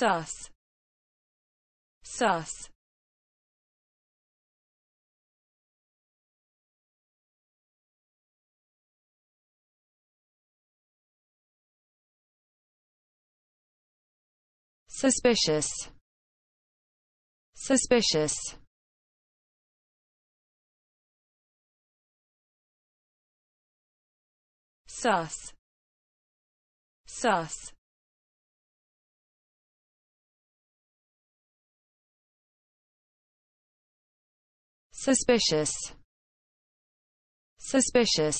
sus sus suspicious. Suspicious. Sus sus suspicious. Suspicious